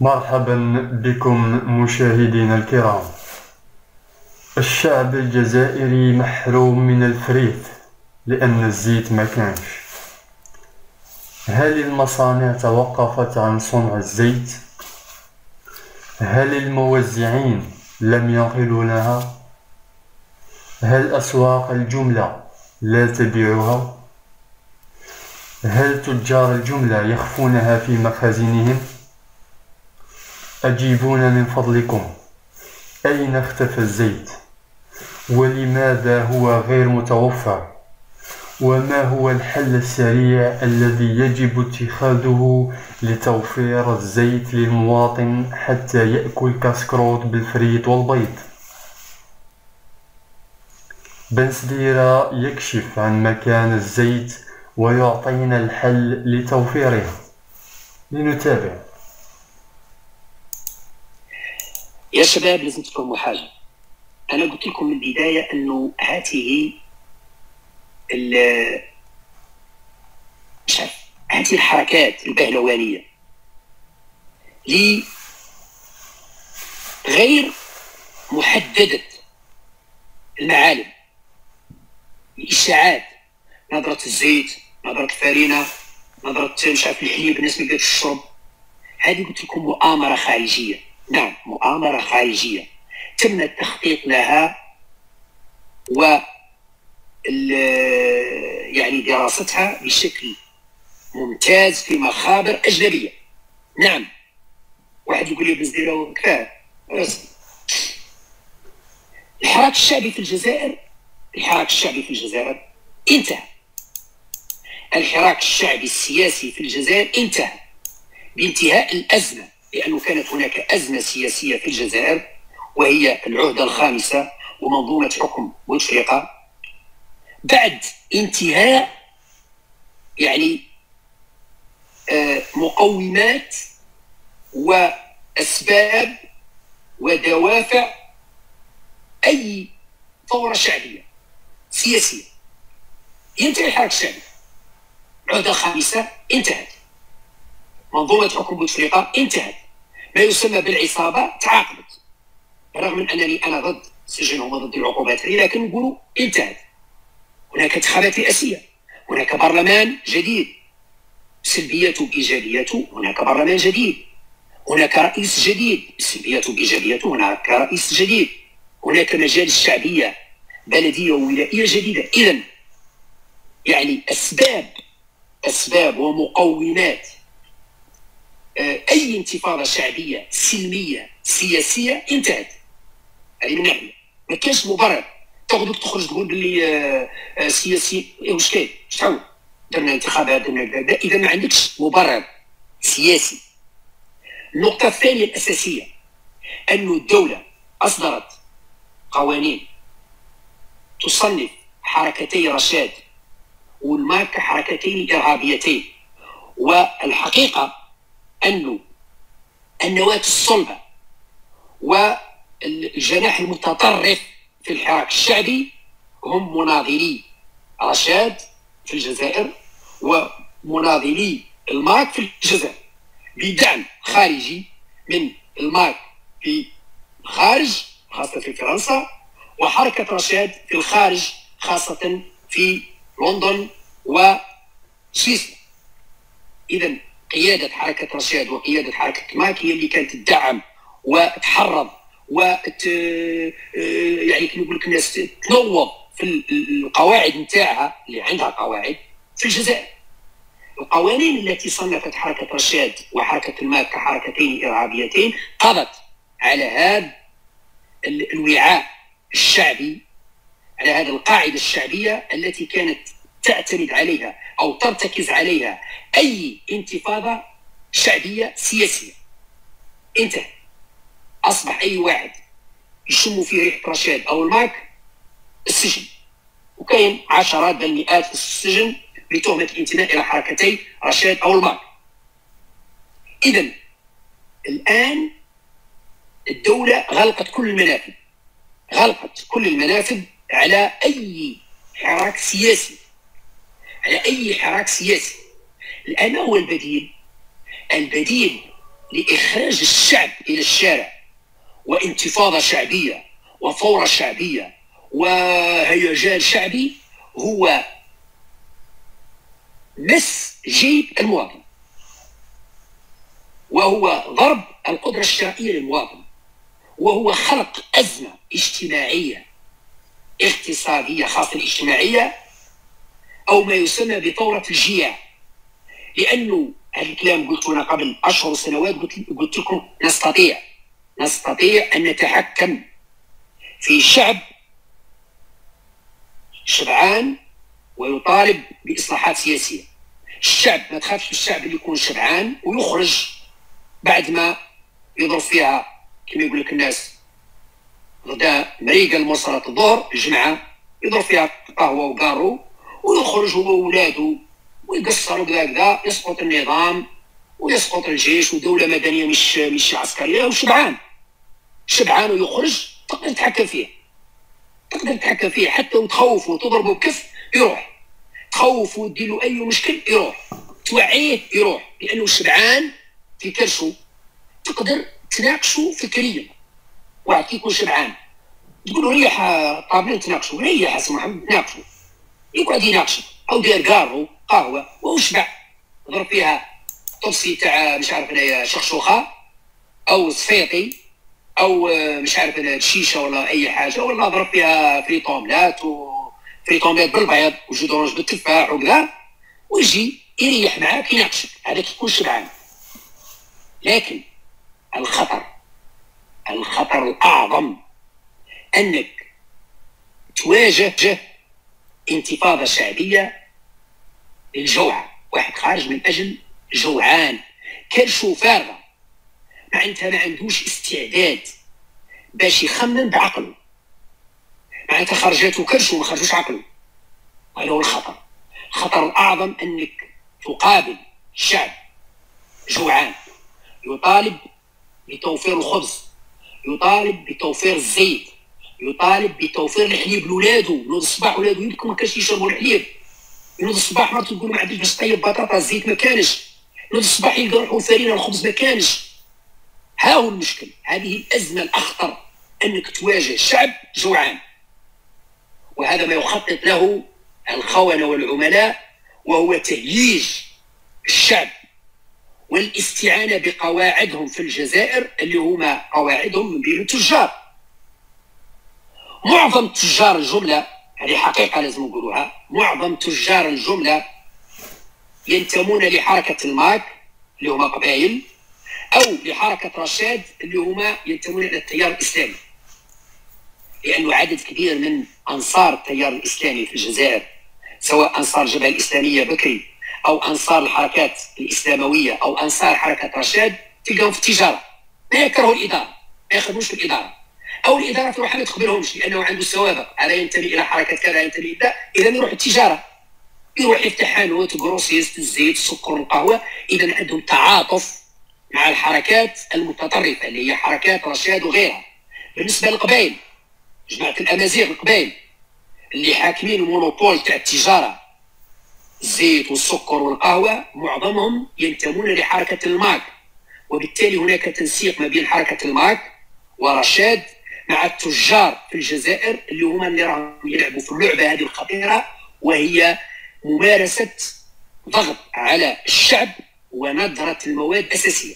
مرحبا بكم مشاهدينا الكرام الشعب الجزائري محروم من الفريث لأن الزيت ما كانش هل المصانع توقفت عن صنع الزيت؟ هل الموزعين لم ينقلونها؟ هل أسواق الجملة لا تبيعها؟ هل تجار الجملة يخفونها في مخازنهم؟ أجيبونا من فضلكم أين اختفى الزيت؟ ولماذا هو غير متوفر؟ وما هو الحل السريع الذي يجب اتخاذه لتوفير الزيت للمواطن حتى يأكل كاسكروت بالفريت والبيض؟ بن سديرة يكشف عن مكان الزيت ويعطينا الحل لتوفيره لنتابع يا شباب لازم تفهموا حاجة أنا قلت لكم من البداية إنه هذه مش عارف هذه الحركات البهلوانية. لي غير محددة المعالم. الإشاعات نظرة الزيت نظرة الفارينة نظرة مش عارف الحليب الناس ما الشرب هذه قلت لكم مؤامرة خارجية. نعم مؤامرة خارجية. تم التخطيط لها و يعني دراستها بشكل ممتاز في مخابر أجنبية. نعم. واحد يقول لي بس. الحراك الشعبي في الجزائر الحراك الشعبي في الجزائر انتهى. الحراك الشعبي السياسي في الجزائر انتهى بانتهاء الأزمة. لأنه كانت هناك أزمة سياسية في الجزائر وهي العهدة الخامسة ومنظومة حكم بوتفليقه بعد انتهاء يعني آه، مقومات وأسباب ودوافع أي ثورة شعبية سياسية. ينتهي الحراك الشعبي العهدة الخامسة انتهت. منظومة حكم بوتفليقه انتهت. ما يسمى بالعصابة تعاقبت. رغم من أنني أنا ضد سجنهم وضد العقوبات لكن نقولوا إنتهت. هناك انتخابات رئاسية هناك برلمان جديد. سلبياته بايجابياته هناك برلمان جديد. هناك رئيس جديد. سلبياته بايجابياته هناك رئيس جديد. هناك مجالس شعبية بلدية وولائية جديدة. اذا يعني أسباب أسباب ومقومات أي انتفاضة شعبية سلميه سياسية انتهت. هذه من ناحيه ما كانش مبرر. تاخذك تخرج تقول باللي آه، آه، سياسي إيه واش كاين؟ اش تعاود؟ درنا انتخابات إذا ما عندكش مبرر سياسي. النقطة الثانية الأساسية أن الدولة أصدرت قوانين تصنف حركتي رشاد والماك حركتين إرهابيتين. والحقيقة أنه النواة الصلبة والجناح المتطرف في الحراك الشعبي هم مناضلي رشاد في الجزائر ومناضلي الماك في الجزائر بدعم خارجي من الماك في الخارج خاصة في فرنسا وحركة رشاد في الخارج خاصة في لندن وسويسرا. إذا قيادة حركة رشاد وقيادة حركة الماك هي اللي كانت تدعم وتحرض وت يعني كما يقول لك الناس تنوض في القواعد نتاعها اللي عندها قواعد في الجزائر. القوانين التي صنفت حركة رشاد وحركة الماك كحركتين إرهابيتين قضت على هذا الوعاء الشعبي على هذه القاعدة الشعبية التي كانت تعتمد عليها أو ترتكز عليها أي انتفاضة شعبية سياسية. انتهى أصبح أي واحد يشم في ريحه رشاد أو الماك السجن. وكاين عشرات بل مئات في السجن بتهمه الانتماء إلى حركتي رشاد أو الماك اذا الآن الدولة غلقت كل المنافذ. غلقت كل المنافذ على أي حراك سياسي. على أي حراك سياسي. الان هو البديل. البديل لإخراج الشعب إلى الشارع وانتفاضة شعبية وثورة شعبية وهيجان شعبي هو مس جيب المواطن. وهو ضرب القدرة الشرائية للمواطن. وهو خلق أزمة اجتماعية اقتصادية خاصة الاجتماعية أو ما يسمى بثورة الجياع. لأنه هذا الكلام قلته أنا قبل أشهر وسنوات قلت, قلت لكم نستطيع نستطيع أن نتحكم في شعب شبعان ويطالب بإصلاحات سياسية. الشعب ما تخافش الشعب اللي يكون شبعان ويخرج بعد ما يضرب فيها كما يقول لك الناس. غدا مريقه لمصرة الظهر الجمعة يضرب فيها قهوة وقارو ويخرج هو وولاده ويقصروا كذا يسقط النظام ويسقط الجيش ودولة مدنية مش مش عسكرية وشبعان. شبعان ويخرج تقدر تتحكم فيه. تقدر تتحكم فيه حتى وتخوف وتضربه بكف يروح. تخوف وتدير أي مشكل يروح. توعيه يروح. لأنه شبعان في كرشو تقدر تناقشوا فكريا. واحد كيكون شبعان. تقول له ريح قابلين تناقشوا. ريح محمد تناقشوا يقعد يناقشك أو دير كارو قهوه وهو شبع ضرب فيها طبسي تاع مش عارف انايا شخشوخة أو صفيطي أو مش عارف شيشه ولا أي حاجة ولا ضرب فيها فريطوملات وفريطوملات بالبيض اورنج بالتفاح وكذا ويجي يريح معاك يناقشك هذاك يكون شبعان لكن الخطر الخطر الأعظم أنك تواجه انتفاضة شعبية للجوع واحد خارج من أجل جوعان كرشو فارغه معناتها ما عندوش استعداد باش يخمم بعقله. معناتها خرجته كرش وما خرجوش عقله. هذا هو الخطر. الخطر الأعظم أنك تقابل شعب جوعان. يطالب بتوفير الخبز يطالب بتوفير الزيت يطالب بتوفير الحليب لاولادو نوض الصباح ولادو يمكن ما كانش يشربوا الحليب. نوض الصباح مرته تقول ما عنديش باش طيب بطاطا الزيت ما كانش. نوض الصباح يلقى روحو فرينه الخبز ما كانش. ها هو المشكل؟ هذه الأزمة الأخطر أنك تواجه شعب جوعان. وهذا ما يخطط له الخونة والعملاء وهو تهييج الشعب والاستعانة بقواعدهم في الجزائر اللي هما قواعدهم من بين التجار. معظم تجار الجملة هذه حقيقة لازم نقولوها. معظم تجار الجملة ينتمون لحركة الماك اللي هما قبائل أو لحركة رشاد اللي هما ينتمون إلى التيار الإسلامي. لأنه عدد كبير من أنصار التيار الإسلامي في الجزائر سواء أنصار الجبهة الإسلامية بكري أو أنصار الحركات الإسلاموية أو أنصار حركة رشاد تلقاهم في التجارة. ما يكرهوا الإدارة ما يخدموش في الإدارة. أو الاداره تروح ما تقبلهمش لأنه عنده سوابق هذا ينتمي إلى حركة كذا ينتمي إلى إذا يروح التجارة يروح يفتح حانوت grossiste الزيت السكر القهوة. إذا عندهم تعاطف مع الحركات المتطرفة اللي هي حركات رشاد وغيرها. بالنسبة للقبائل جماعة الأمازيغ القبائل اللي حاكمين ال monopole تاع التجارة. الزيت والسكر والقهوة معظمهم ينتمون لحركة الماك. وبالتالي هناك تنسيق ما بين حركة الماك ورشاد مع التجار في الجزائر اللي هما اللي راهم يلعبوا في اللعبة هذه الخطيرة وهي ممارسة ضغط على الشعب ونظرة المواد أساسية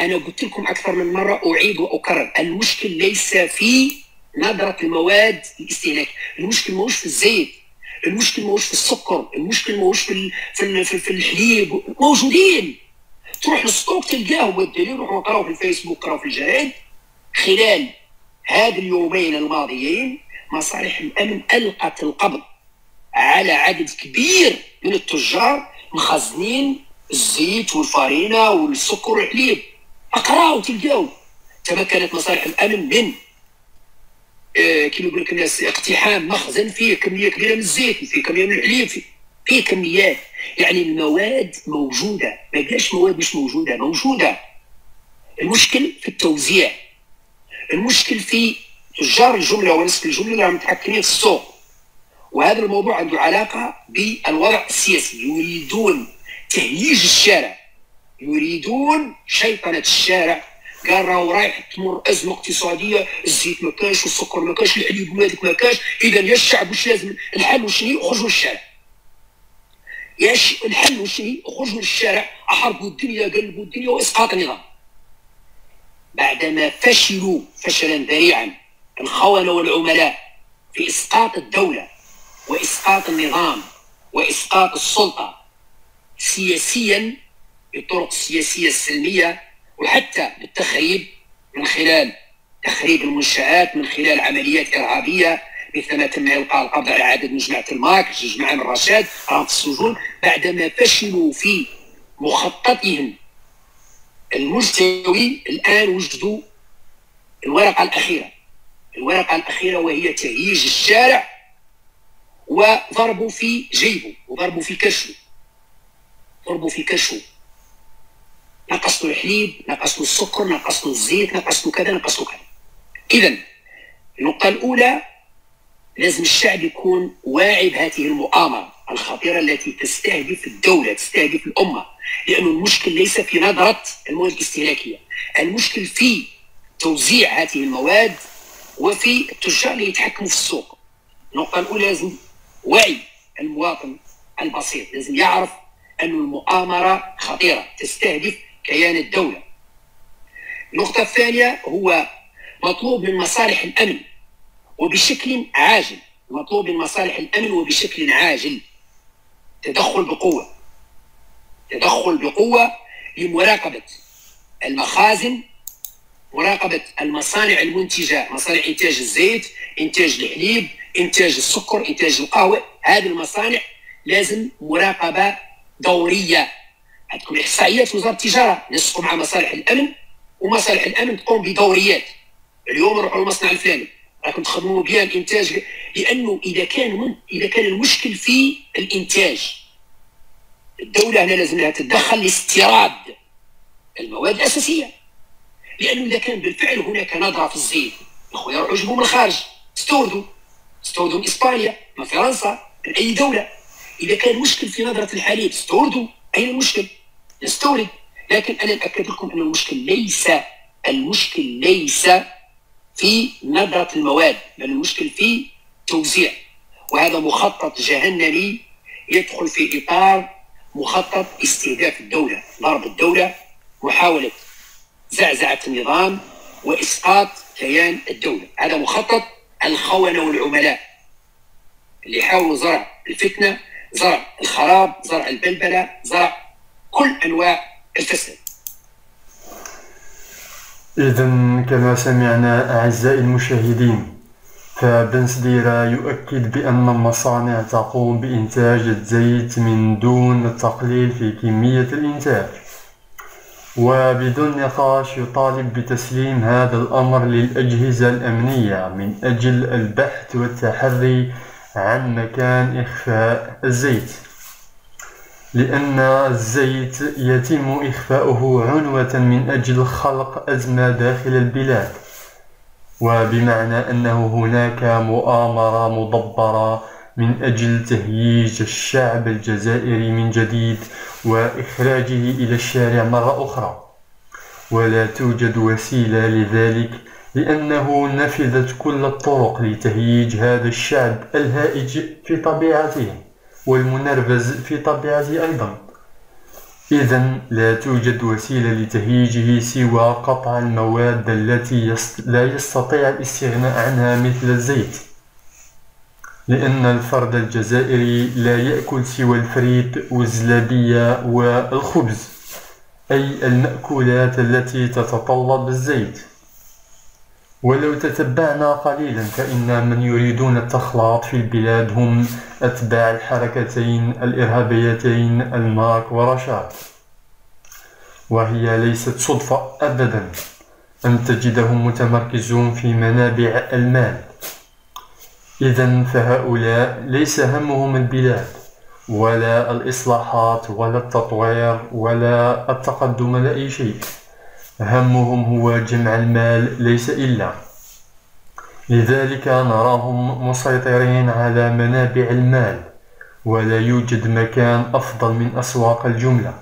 أنا قلت لكم أكثر من مرة أعيد وأكرر المشكل ليس في نظرة المواد الاستهلاك المشكل موش في الزيت المشكل موش في السكر المشكل موش في في, في, الحليب. موجودين. تروح للسوق تلقاه والدليل روحوا قراوا في الفيسبوك قراوا في الجرائد. خلال هذا اليومين الماضيين مصالح الأمن ألقت القبض على عدد كبير من التجار مخزنين الزيت والفارينة والسكر والحليب. أقراو تلقاو. تمكنت مصالح الأمن من آه يقول لك الناس اقتحام مخزن فيه كمية كبيرة من الزيت فيه كمية من الحليب فيه, كميات. يعني المواد موجودة ما مواد مش موجودة موجودة. المشكل في التوزيع. المشكل في تجار الجملة ونسك الجملة اللي متحكمين في السوق وهذا الموضوع عنده علاقة بالوضع السياسي. يريدون تهييج الشارع. يريدون شيطنة الشارع. قال راهو رايح تمر أزمة اقتصادية الزيت ما كاش والسكر ما كاش الحليب وهذيك ما كاش. إذا يا الشعب واش لازم؟ الحل واش يخرجوا للشارع. يا الحل واش يخرجوا للشارع. أحرقوا الدنيا قلبوا الدنيا وإسقاط النظام. بعدما فشلوا فشلا ذريعا الخونة والعملاء في إسقاط الدولة وإسقاط النظام وإسقاط السلطة سياسيا بالطرق السياسية السلمية وحتى بالتخريب من خلال تخريب المنشآت من خلال عمليات إرهابية مثل ما تم إلقاء القبض على عدد من جماعة الماك جماعة من الرشاد في السجون. بعدما فشلوا في مخططهم المجتوي الآن وجدوا الورقة الأخيرة. الورقة الأخيرة وهي تهييج الشارع وضربوا في جيبه وضربوا في كشفه. ضربوا في كشفه. نقصوا الحليب نقصوا السكر نقصوا الزيت نقصوا كذا نقصوا كذا. إذا النقطة الأولى لازم الشعب يكون واعي بهذه المؤامرة. الخطيرة التي تستهدف الدولة تستهدف الأمة. لأن المشكل ليس في نظرة المواد الاستهلاكية. المشكل في توزيع هذه المواد وفي التجار اللي يتحكموا في السوق. النقطة الأولى لازم وعي المواطن البسيط. لازم يعرف أن المؤامرة خطيرة تستهدف كيان الدولة. النقطة الثانية هو مطلوب من مصالح الأمن وبشكل عاجل. مطلوب من مصالح الأمن وبشكل عاجل. تدخل بقوة. تدخل بقوة لمراقبة المخازن مراقبة المصانع المنتجة مصانع إنتاج الزيت إنتاج الحليب إنتاج السكر إنتاج القهوة. هذه المصانع لازم مراقبة دورية. عندكم إحصائيات في وزارة التجارة. نسقوا مع مصالح الأمن ومصالح الأمن تقوم بدوريات. اليوم نروحوا للمصنع الفلاني. راكم تخدموا بها الإنتاج لأنه إذا كان من إذا كان المشكل في الإنتاج. الدولة هنا لازم لها تتدخل لاستيراد المواد الأساسية. لأنه إذا كان بالفعل هناك نظرة في الزيت. اخويا روحوا جيبوا من الخارج. استوردوا. استوردوا من إسبانيا من فرنسا من أي دولة. إذا كان مشكل في نظرة الحليب استوردوا. أين المشكل؟ نستورد. لكن أنا ناكد لكم أن المشكل ليس المشكل ليس في نظره المواد بل المشكل في توزيع. وهذا مخطط جهنمي يدخل في إطار مخطط استهداف الدولة ضرب الدولة محاولة زعزعة النظام وإسقاط كيان الدولة. هذا مخطط الخونة والعملاء اللي يحاولوا زرع الفتنة زرع الخراب زرع البلبلة زرع كل أنواع الفساد. إذا كما سمعنا أعزائي المشاهدين فبن سديرة يؤكد بأن المصانع تقوم بإنتاج الزيت من دون التقليل في كمية الإنتاج. وبدون نقاش يطالب بتسليم هذا الأمر للأجهزة الأمنية من أجل البحث والتحري عن مكان إخفاء الزيت. لأن الزيت يتم إخفاؤه عنوة من أجل خلق أزمة داخل البلاد. وبمعنى أنه هناك مؤامرة مدبرة من أجل تهييج الشعب الجزائري من جديد وإخراجه إلى الشارع مرة أخرى. ولا توجد وسيلة لذلك لأنه نفذت كل الطرق لتهييج هذا الشعب الهائج في طبيعته والمنرفز في طبيعته أيضا. إذا لا توجد وسيلة لتهييجه سوى قطع المواد التي لا يستطيع الاستغناء عنها مثل الزيت. لأن الفرد الجزائري لا يأكل سوى الفريت والزلابية والخبز أي المأكولات التي تتطلب الزيت. ولو تتبعنا قليلا فإن من يريدون التخلاط في البلاد هم أتباع الحركتين الإرهابيتين الماك ورشاد. وهي ليست صدفة أبدا أن تجدهم متمركزون في منابع المال. إذا فهؤلاء ليس همهم البلاد ولا الإصلاحات ولا التطوير ولا التقدم ولا أي شيء. همهم هو جمع المال ليس إلا. لذلك نراهم مسيطرين على منابع المال ولا يوجد مكان أفضل من أسواق الجملة.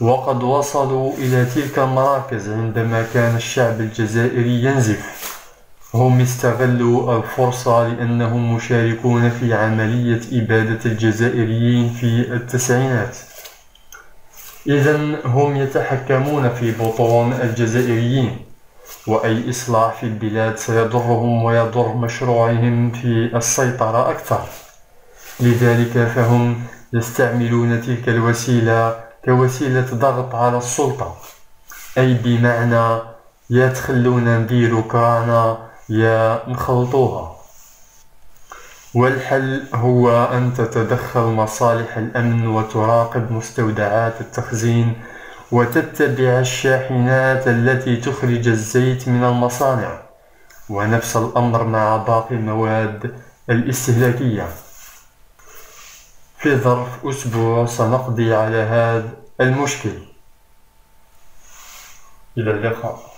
وقد وصلوا إلى تلك المراكز عندما كان الشعب الجزائري ينزف. هم استغلوا الفرصة لأنهم مشاركون في عملية إبادة الجزائريين في التسعينات. إذا هم يتحكمون في بطون الجزائريين وأي إصلاح في البلاد سيضرهم ويضر مشروعهم في السيطرة أكثر. لذلك فهم يستعملون تلك الوسيلة كوسيلة ضغط على السلطة. أي بمعنى يا تخلونا نديرو كرانا يا نخلطوها. والحل هو أن تتدخل مصالح الأمن وتراقب مستودعات التخزين وتتبع الشاحنات التي تخرج الزيت من المصانع. ونفس الأمر مع باقي المواد الاستهلاكية. في ظرف أسبوع سنقضي على هذا المشكل. إلى اللقاء.